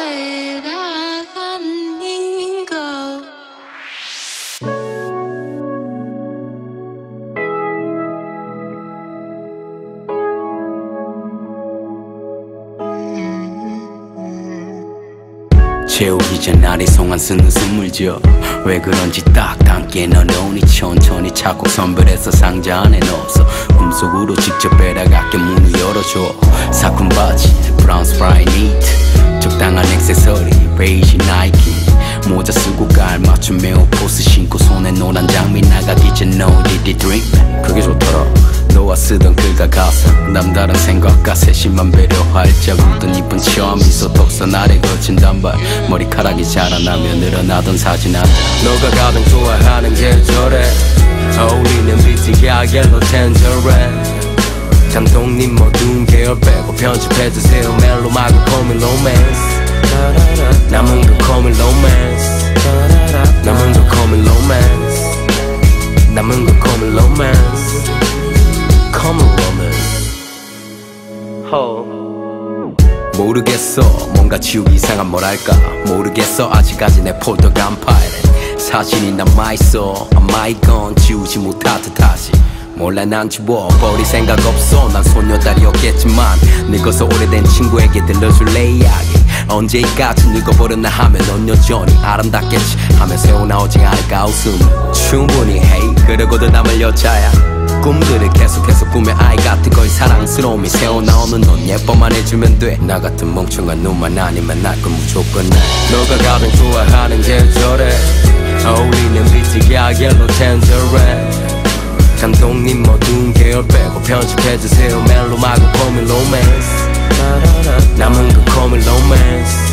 I go. 채우기 전 아리송한 쓰는 숨을 지왜 그런지 딱 담기에 넣어놓으니 천천히 차곡 선별해서 상자 안에 넣었어 꿈속으로 직접 배라갑게 문을 열어줘 사군 바지 브라운 스프라이 깔맞춤 매우 포스 신고 손에 노란 장미 나가기 전 No did it dream. 그게 좋더라. 너와 쓰던 글과 가사 남다른 생각과 세심한 배려할 자국던 이쁜 처음 미소 독선 아래 거친 단발 머리카락이 자라나며 늘어나던 사진 한장. 너가 가장 좋아하는 계절에 어울리는 비티야 옐로 텐저렌 감독님 모든 계열 빼고 편집해주세요. 멜로 말고 코밀 로맨스. 남은 그 코밀 모르겠어. 뭔가 지우기 이상한 뭐랄까? 모르겠어. 아직까지 내안 파이래 사진이 남아있어. 아마 이건 지우지 못할 듯 하지 몰라 난 지워 버릴 생각 없어. 난 소녀다리였겠지만 늙어서 오래된 친구에게 들려줄래 이야기? 언제까지 늙어버렸나 하면 넌 여전히 아름답겠지. 하며 새어나오지 않을까 웃음. 충분히 hey. 그러고도 남을 여자야. 꿈들을 계속해서 같은 거의 사랑스러움이 새어나오는 넌 예뻐만 해주면 돼. 나 같은 멍청한 놈만 아니면 날건 무조건 나 너가 가장 좋아하는 계절에 어울리는 비티야 옐로 텐저렌 감독님 모든 계열 빼고 편집해주세요. 멜로 말고 코밀 로맨스. 남은 그 코밀 로맨스